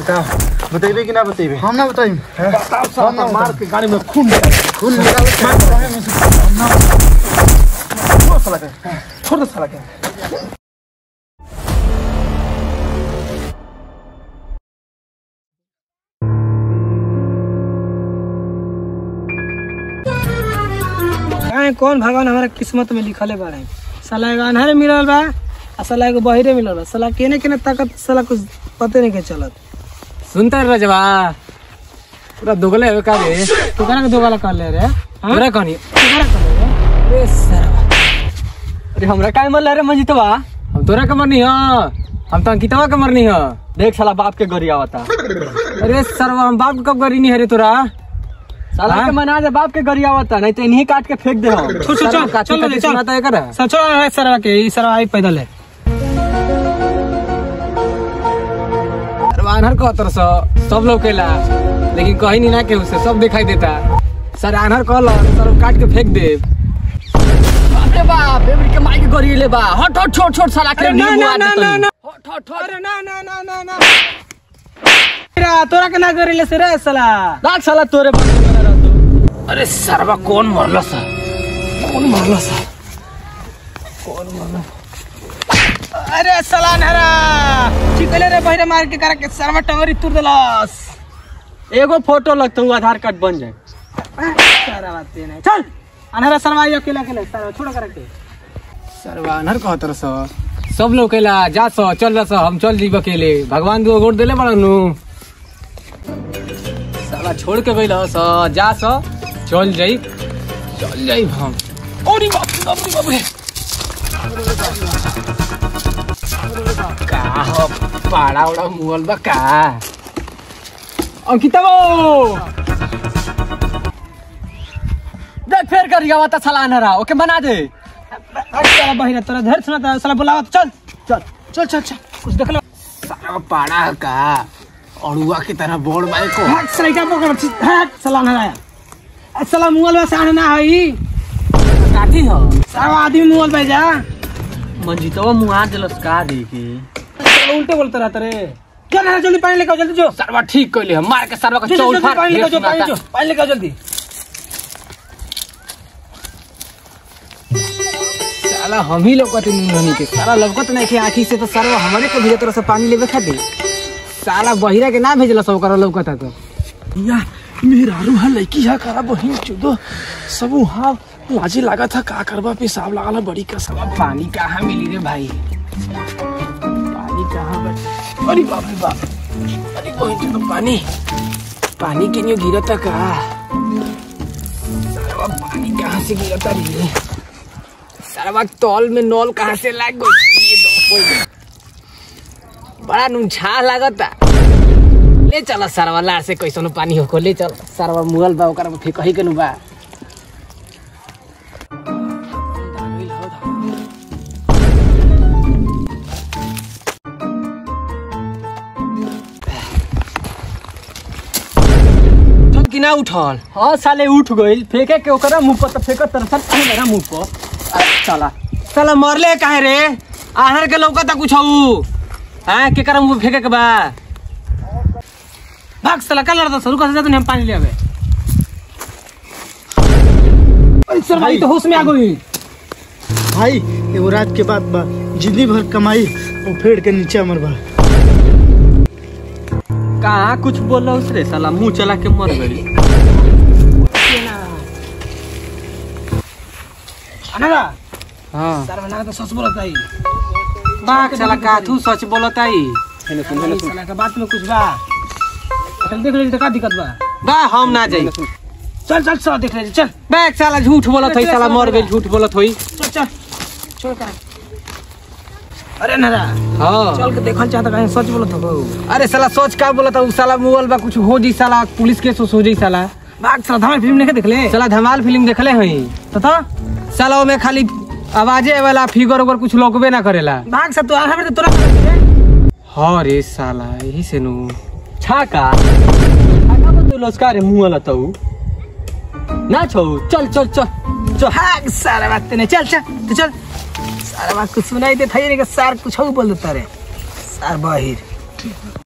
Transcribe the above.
बताओ। बतेबे कि ना बतेबे हम ना बताइम बताओ साला मार के गाड़ी में खून खून निकाल छोड़ साला के। छोड़ दे साला के। कौन भगवान हमारा किस्मत में लिखले बारे साला एगो अनहरे मिलल बा। साला एगो बहिरे मिलल साला केने केने ताकत साला कुछ पते नहीं के चलत। सुनता रजवा पूरा दोगले है का रे? तू करा के कर ले रे हाँ? हमरा कहनी तू कर ले रे। सरवा अरे हमरा काय मन रे मंजितवा हम तोरा के मरनी हाँ। हम तो अंकितवा के मरनी हाँ। देख साला बाप के गरी आवता। अरे सरवा हम बाप के कब गरी नहीं है रे तोरा? साला के मना दे बाप के गरी आवता नहीं तो इन्हीं काट के फेंक दे हम। छोड़, छोड़, चल, काठी चल, काठी चल। सुनाता है कर सर छोड़ है सरवा के ई सरवा आई पैदल है आनहर कहतर सब लोग केला लेकिन कहीं नहीं ना केहू से सब दिखाई देता। सर आनहर कहल सर काट के फेंक दे बाप रे के माई के ले बा। हट हट छोट छोट साला के ना, ना, ना, ना, ना। हट हट हट। अरे ना ना ना ना ना। तेरा तोरा के ना करेले से रे साला। राख साला तोरे के। अरे सरवा कौन मरला सा? कौन मरला सा? अरे साला नहरा चिकले रे बहिरे मार के करा के सरवा टंगरी तुर देलस एगो फ़ोटो लगतो आधार कार्ड बन जाए। सारा बात ये नहीं। चल अनहरा सरवा आई अकेला अकेला। सारा छोड़ करा के। सरवा आनहर कहतर स? सब लोग केला जा सो चल रहा सो हम चल जीव अकेले। भगवान दो गोड़ देले बड़ा नु। साला छोड़ के गइल स जा सो चल जाई। चल जाई हम। ओरी बाप रे बाप रे। पाड़ा उड़ा मुअल बा अंकिता देख फेर कर गया गावा साला अनहरा ओके बना दे साला बहिरे तोरा धर सुना था साला बुलावा चल चल चल चल चल कुछ देख लो साला पाड़ा का अड़ुआ की तरह बोर्ड बाई को हट साला क्या पकड़ हट साला नहरा साला मुगल बा साढ़े ना हई काठी हो साला आदमी मुगल बा जा मंजितवा मुआ दिलस का देखी उल्टे बोलते रहता रे। क्या नहरा जल्दी पानी लेके आओ जल्दी जो सरवा ठीक कइले हम मार के सरवा का चौल फाड़ पानी लेके ढेर आओ पानी जो पानी लेके आओ जल्दी। साला हम ही लोग कहते नहीं के साला लौकत नहीं के आँखी से तो सरवा हमारे को भेजे तरह से पानी लेवे खातिर। साला बहिरा के ना भेजला सब कर लौकता तो। या मेरा रूहा लड़की है करा बहिन चुदो। सब वहाँ लाजे लगा था का करबा पेशाब लगा ला बड़ी कसम। पानी कहाँ मिली रे भाई? पानी कहाँ बा अरे बाप रे बाप। अरे बहिन चुदो पानी। पानी के न्यू गिरता का सरवा पानी कहाँ से गिरता रे? सरवा तौल में नॉल कहाँ से लाग गई ये दो कोई नहीं। बड़ा नुछा लागता। ले चल सरवा लार से, कैसन पानी हो ले चल। सरवा मुगल बा कही के नु बा कि ना उठल। हाँ साले उठ गइल। फेंके के ओकरा मुँह पर तो फेंकत तरह मेरा मुँह पर। साला। साला मरले काहे रे? आहार के लौका ता कुछ हऊ हाँ के करम फेंके के बा? भाग साला कल लड़ता शुरू कर से हम पानी ले आवे। अरे सर भाई तो होश में आ गई भाई एगो रात के बाद बा। ज़िंदगी भर कमाई वो पेड़ के नीचे अमर बा। कहाँ कुछ बोल उसरे साला मुँह चला के मर गई। हाँ। सर तो सच बोलता ही बाक साला का तू सच बोलता ही साला का बात में कुछ बा। चल देख ले का दिक्कत बा। बा हम ना जाई। चल चल सब देख ले चल। बैक साला झूठ बोलत होई साला मर गई झूठ बोलत होई। चल चल। छोड़ कर अरे नरा हाँ। चल के देखल चाहता कहीं सच बोलत हो अरे साला सोच का बोलत हूँ साला मोबाइल बा कुछ हो जी साला पुलिस केस हो जी साला। बाग साला धमाल फ़िल्म नहीं देख ले साला धमाल फ़िल्म देखले हई। तथा साला में खाली आवाजे वाला फिगर उगर कुछ लोकबे ना करेला। भाग सब तो हमें तो तुरंत हाँ रे साला यही से नु। छाका। छाका बतो लस्का रे मुँह वाला तऊ ना छौ चल चल चल चल। भाग सारा बात नहीं चल चल तो चल। सारा बात कुछ सुनाई देता है नहीं सार कुछ और बोल देता रे सार बाहिर